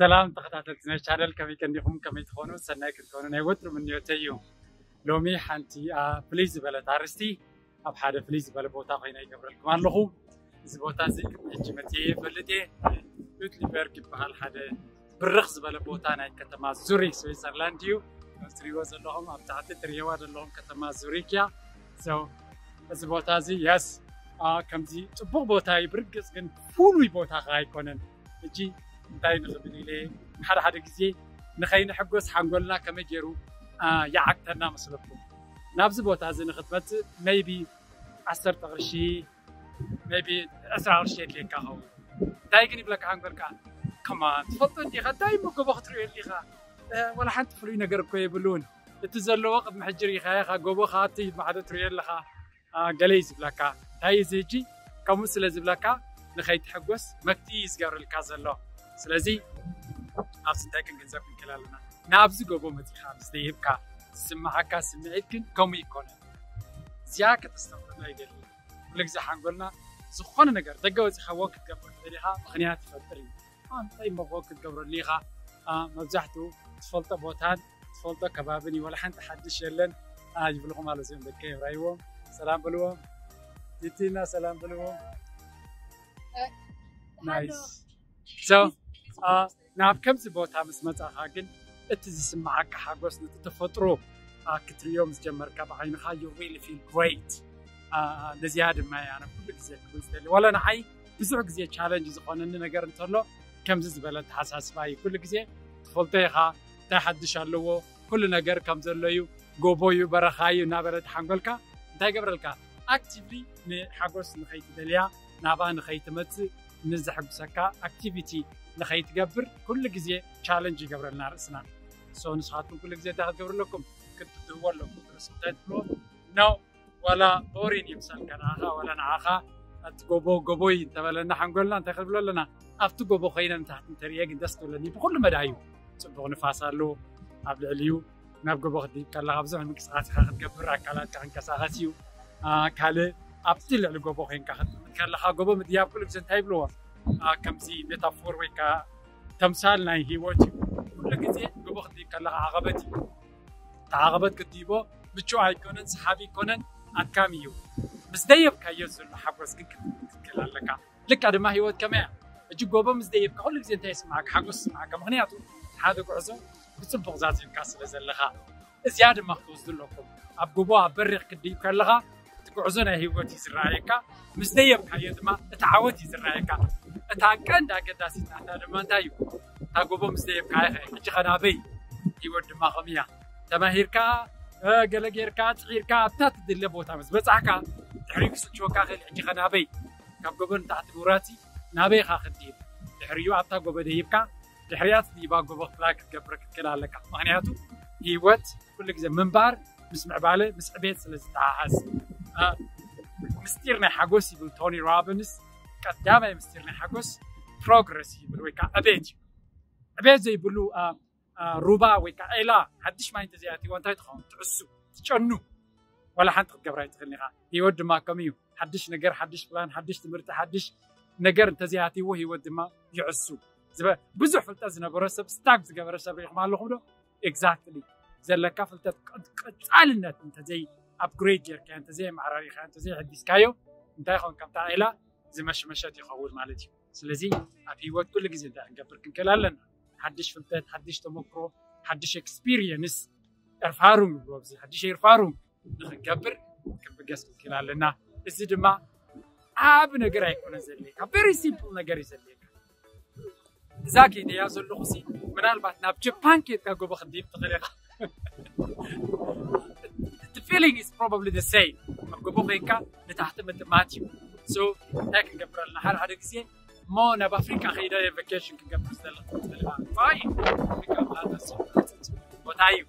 سلام تخطاتك زين شارل كمي كندي هم كمي تخونو سناك تخونو نيوتر من نيوتيو لومي حانتي ا بليز بلا تارستي اب حدا بليز بلا بوتا غينا يقبر الكمان لخو زبوتا زيك جمتي فلتي يوتلي بيرك بحال حدا برخص بلا بوتا ناي كتما زوري سويسرلانديو سري واز اللهم اب تاعت تريوا اللهم كتما زوريكيا سو زبوتا زي يس ا كمزي تبو بوتا يبرقص كن فولوي بوتا غايكونن جي እንታይ ንኽብል ኢለ ሓደ ሓደ ግዜ ንኸይንሕጎስ ሓንጎልና ከመይ ገይሩ ይዓግተና መስለኩም ናብዚ ቦታ እዚ ንክትመፅእ መይቢ ዓሰርተ ቅርሺ መይቢ ዕስራ ቅርሺ የድልየካ ኸውን እንታይ ግን ይብለካ ሓንጎልካ ከማን ትፈልጦ እንዲኻ እንታይ እሞ ጎቦ ክትሪኦ ኣሊኻ ወላ ሓንቲ ፍሉይ ነገር እኮ የብሉን እቲ ዘለዎ ቅድሚ ሕጂ ሪኢኻዮ ካ ጎቦ ከዓ እቲ ማሕዶ ትሪኦ ኣለኻ ገለ እዩ ዝብለካ እንታይ እዚ ሕጂ ከምኡ ስለ ዝብለካ ንኸይትሕጎስ መክቲ ዝገብርልካ ዘሎ ስለዚ ኣብዚ እንታይ ክንግንዘብ ክንክእል ኣለና ናብዚ ጎቦ መፂኻ ምስ ዘይብካ ዝስማዓካ ስምዒት ግን ከምኡ ይኮነን እዚኣ ከተስተኽደላ ይደሊ ኩሉ ግዜ ሓንጎልና ዝኾነ ነገር ደገ ወፂኻ ወክ ክትገብር ደሊኻ ምክንያት ይፈጥር እዩ እንታይ እሞ ወክ ክትገብረሉ ኢኻ መብዛሕትኡ ትፈልጦ ቦታን ትፈልጦ ከባብን እዩ ወላ ሓንቲ ሓድሽ የለን ይብልኹም ኣሎ እዚኦም ደቀ የብራይዎም ሰላም በልዎም ቲቲና ሰላም በልዎም ናይስ ሶ ናብ ከምዚ ቦታ ምስ መፃኻ ግን እቲ ዝስማዓካ ሓጎስ ነቲ ተፈጥሮ ክትሪኦ ምስ ጀመርካ ብዓይንኻ ዩ ሪሊ ፊል ግሬት ነዚያ ድማ እያ ኣነ ኩሉ ግዜ ክብል ዝደሊ ዋላ ንዓይ ብዙሕ ግዜ ቻለንጅ ዝኾነኒ ነገር እንተሎ ከምዚ ዝበለ ተሓሳስባ እዩ ኩሉ ግዜ ትፈልጦ ኢኻ እንታይ ሓድሽ ኣለዎ ኩሉ ነገር ከም ዘሎ እዩ ጎቦ እዩ በረኻ እዩ እናበለ ተሓንጎልካ እንታይ ገብረልካ ኣክቲቭሊ ንሓጎስ ንኸይትደልያ ናባ ንኸይትመፅእ ንዘሐጉሰካ ኣክቲቪቲ ንኸይትገብር ኩሉ ግዜ ቻለንጅ ይገብረልና ርእስና ሶ ንስኻትኩም ኩሉ ግዜ እንታይ ክትገብሩ ኣለኩም ክትትህዎ ኣለኩም እንታይ ትብልዎ ኖ ዋላ ቦሪን ይምሰልካ ንዓኻ ዋላ ንዓኻ እቲ ጎቦ ጎቦይ እንተበለና ሓንጎልና እንታይ ክንብሎ ኣለና ኣብቲ ጎቦ ኮይነ ንታሕቲ እንተሪእየ ግን ደስ ትብለኒ ብኩሉ መዳ እዩ ፅቡቅ ንፋስ ኣለዎ ኣብ ልዕሊዩ ናብ ጎቦ ክትድይብ ከለካ ብዙሕ ምንቅስቃስ ኢካ ክትገብር ኣካላትካ ክንቀሳቀስ እዩ ካልእ ኣብቲ ልዕሊ ጎቦ ኮንካ ክትጥምት ከለካ ጎቦ ምድያብ ኩሉ ግዜ እንታይ ይብልዎ ከምዚ ሜታፎር ወይ ከዓ ተምሳል ናይ ሂወት እዩ ኩሉ ግዜ ጎቦ ክትድይብ ከለካ ዓቐበት እዩ እቲ ዓቐበት ክትድይቦ ምቹእ ኣይኮነን ሰሓቢ ይኮነን ኣድካሚ እዩ ምስ ደየብካዮ ዘሎ ሓጎስ ግን ክትክል ኣለካ ልካ ድማ ሂወት ከመይ እጂ ጎቦ ምስ ደየብካ ኩሉ ግዜ እንታይ ይስማዓካ ሓጎስ ይስማዓካ ምክንያቱ ሓደ ጉዕዞ ብፅቡቅ ዛዚምካ ስለ ዘለካ እዚኣ ድማ ክትወስዱ ኣለኩም ኣብ ጎቦ ኣብ በሪክ ክድይብ ከለካ እቲ ጉዕዞ ናይ ሂወት እዩ ዝረኣየካ ምስ ደየብካዮ ድማ እቲ ዓወት እዩ ዝረኣየካ እታ ቀንዲ ኣገዳሲት ናታ ድማ እንታይ እዩ እታ ጎቦ ምስ ደየብካ ሕጂ ኸናበይ ሂወት ድማ ከምእያ ተማሂርካ ገለ ጌርካ ፅዒርካ ኣብታ ትድለ ቦታ ምስ በፃሕካ ድሕሪኡ ክስልችወካ ክእል ሕጂ ኸ ናበይ ካብ ጎቦ ንታሕቲ ምውራሲ ናበይ ካ ክትድይብ ድሕሪኡ ኣብታ ጎቦ ደይብካ ድሕርያ ትድይባ ጎቦ ክትላይ ክትገብር ክትክእል ኣለካ ምክንያቱ ሂወት ኩሉ ግዜ ምንባር ምስ ምዕባለ ምስ ዕቤት ስለ ዝተሓሓዝ مستيرنا حقوسي بو توني رابنس قدامه مستيرنا حقوس بروغرسيف ويكا أبيج أبيج زي بلو روبا ويكا ايلا حدش ما أنت زياتي وأنت تخون تعسو تشنو ولا حنت قبرة تخلني غا يود ما كميو حدش نجر حدش بلان حدش تمرت حدش نجر أنت زياتي وهي ود ما يعسو زب بزح فلت أزنا برسب ستاك زقبرة شبيخ ما لهم دو exactly زلكا فلت قد قد علنت أنت زي ፍልጠት ቀፃልነት እንተዘይ ኣፕግሬድ ጌርካ እንተዘይ ማዕራሪኻ እንተዘይ ሕዲስካዮ እንታይ ይኸውን ከምታ ዒላ ዝመሽመሸት ይኸውን ማለት እዩ ስለዚ ኣብ ሂወት ኩሉ ግዜ እንታይ ክንገብር ክንክእል ኣለና ሓድሽ ፍልጠት ሓድሽ ተመክሮ ሓድሽ ኤክስፒሪየንስ ኤርፋሩም ይብሎ ኣብዚ ሓድሽ ኤርፋሩም ንክንገብር ክንብገስ ክንክእል ኣለና እዚ ድማ ዓብ ነገር ኣይኮነን ዘድልየካ ቨሪ ሲምፕል ነገር እዩ ዘድልየካ እዛ ከይደያ ዘለኹ ሲ ምናልባት ናብ ጃፓን ከድካ ጎቦ ክንድይብ ትኽእል ኢኻ The feeling is probably the same. ኣብ ጎቦ ኮይንካ ንታሕቲ ምጥማት እዩ ሶ እንታይ ክንገብር ኣለና ሓደ ሓደ ግዜ እሞ ናብ ኣፍሪካ ከይደ ቫኬሽን ክንገብር ዘለኹ ትኽእል ኢኻ ፋይን ኣፍሪካ ማለት ቦታ እዩ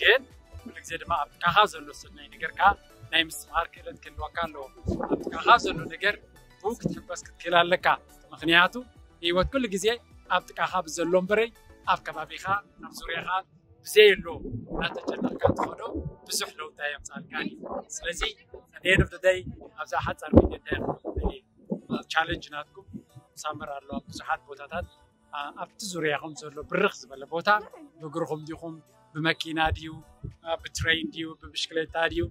ግን ኩሉ ግዜ ድማ ኣብ ጥቃኻ ዘሎ ሰናይ ነገር ከዓ ናይ ምስትምሃር ክእለት ክህልወካ ኣለዎ ኣብ ጥቃኻ ዘሎ ነገር ብኡ ክትሕጎስ ክትክእል ኣለካ ምክንያቱ ሂወት ኩሉ ግዜ ኣብ ጥቃኻ ብዘሎ እምበረይ ኣብ ከባቢኻ ኣብ ዙርያኻ ብዘየሎ እናተጨነቕካ ትኸዶ ብዙሕ ለውጢ የምፃልካን እዩ ስለዚ ኣደን ኦፍ ደይ ኣብዛ ሓፃር ሚድ እንታይ ቻለንጅ ናትኩም ሳመር ኣሎ ኣብ ብዙሓት ቦታታት ኣብቲ ዙርያኹም ዘሎ ብርኽ ዝበለ ቦታ ብእግርኹም ዲኹም ብመኪና ድዩ ብትሬን ድዩ ብብሽክሌታ ድዩ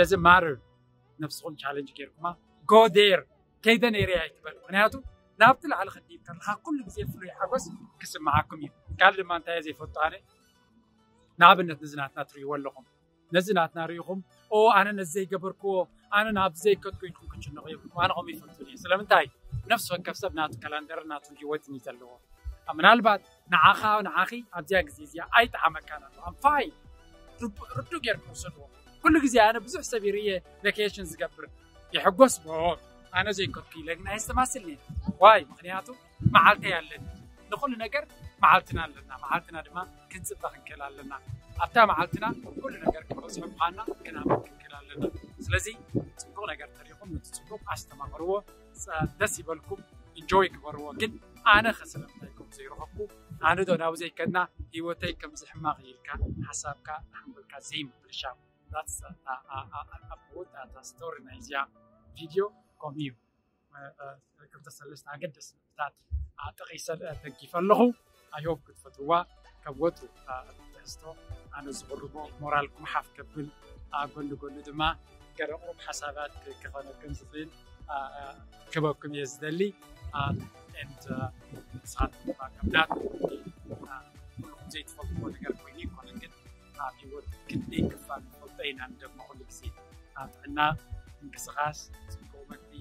ደዚ ማርር ነብስኹም ቻለንጅ ገይርኩማ ጎ ዴር ከይደ ነይርያ ይትበል ምክንያቱ ናብቲ ላዕሊ ክዲብ ከለካ ኩሉ ግዜ ፍሉይ ሓጎስ ክስምዓኩም እዩ ካልእ ድማ እንታይ ዘይፈቱ ኣነ ንኣብነት ንዝናትና ትርእይዎ ኣለኹም ነዚ ናትና ርኢኹም ኦ ኣነ ነዚ ዘይገበርክዎ ኣነ ናብ ዘይከድኩ ኢልኩም ክጭንቕ የብልኩም ኣነ ከምኡ ይፈልጡን እየ ስለምንታይ ነፍሲ ወከፍ ሰብ ናቱ ካላንደር ናቱ ሂወትን እዩ ዘለዎ ምናልባት ንዓኻ ንዓኺ ኣብዚያ ግዜ እዚኣ ኣይጠዓመካን ኣሎ ኣንፋይ ርዱእ ጌርኩም ውሰድዎ ኩሉ ግዜ ኣነ ብዙሕ ሰብ ይርየ ቫኬሽን ዝገብር ይሕጎስ ቦ ኣነ ዘይከድኩ ኢለ ግን ኣይስተማስልኒ ዋይ ምክንያቱ መዓልተይ ኣለኒ ንኩሉ ነገር መዓልትና ኣለና መዓልትና ድማ ክንፅበ ክንክእል ኣለና ኣብታ መዓልትና ኩሉ ነገር ክበፅሖ ምኳና ክናምን ክንክእል ኣለና ስለዚ ፅቡቅ ነገር ተሪኹም ነቲ ፅቡቅ ኣስተማኽርዎ ደስ ይበልኩም ኢንጆይ ክበርዎ ግን ኣነ ከስለምንታይ ከም ዘይረኸብኩ ኣነ ዶ ናብ ዘይከድና ሂወተይ ከምዚ ሕማቕ ኢልካ ሓሳብካ ንሓንበልካ ዘይምብልሻ ኣብወት ኣታ ስቶሪ ናይ እዚኣ ቪድዮ ከምኡ እዩ ክልተ ሰለስተ ኣገደስ ነጥብታት ጠቂሰ ተጊፈ ኣለኹ ኣይሆፕ ክትፈትዋ ካብ ወትሩ ትሕዝቶ ኣነ ዝቅርቦ ሞራልኩም ሓፍ ከብል ጎኒ ጎኒ ድማ ገረቑም ሓሳባት ክኾነኩም ዝኽእል ክበኩም እየ ዝደሊ ንስኻትኩም ድማ ከም ናት ኩልኩም ዘይትፈልጥዎ ነገር ኮይኑ ይኮነ ግን ኣብ ሂወት ክንደይ ክፋል ንፈልጦ ኢና ንደግሞ ኩሉ ግዜ ኣብ ጥዕና ምንቅስቃስ ፅቡቅ መግቢ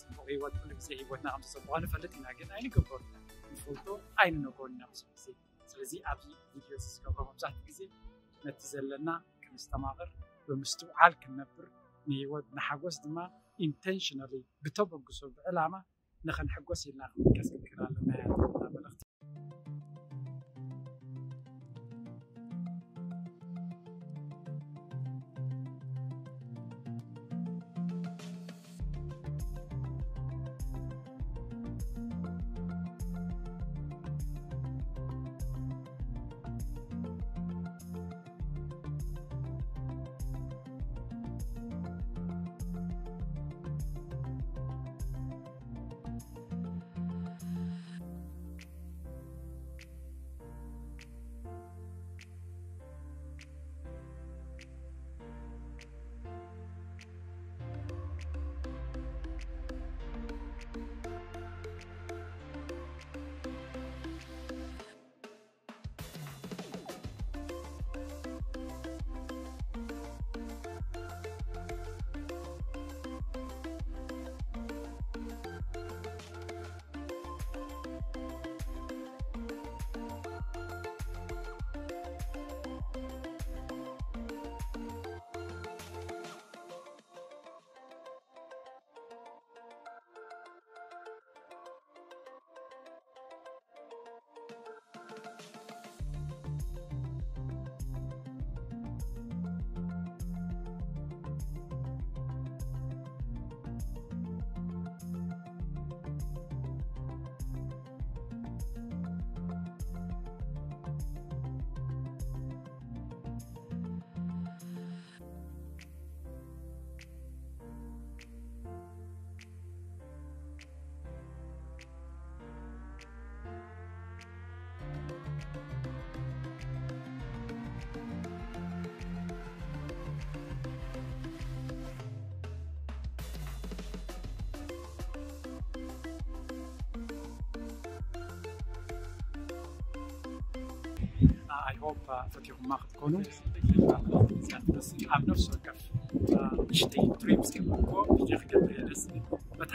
ፅቡቅ ሂወት ኩሉ ግዜ ሂወትና ከም ዝፅቡቆ ንፈልጥ ኢና ግን ኣይንገብረና ንፈልጦ ኣይንነገሩና ብዙ ግዜ ስለዚ ኣብዚ ቪድዮ ዝገብሮ መብዛሕትኡ ግዜ ነቲ ዘለና ክንስተማቕር ብምስትውዓል ክንነብር ንሂወት ንሓጎስ ድማ ኢንቴንሽናሊ ብተበግሶ ብዕላማ ንኽንሕጎስ ኢልና ክንቀስ ክንክእል ኣለና اي هوب توكيو ما تكونوا بس يلعب نفسه الكف مش تريبس كيما هو يجي خدم ناس ما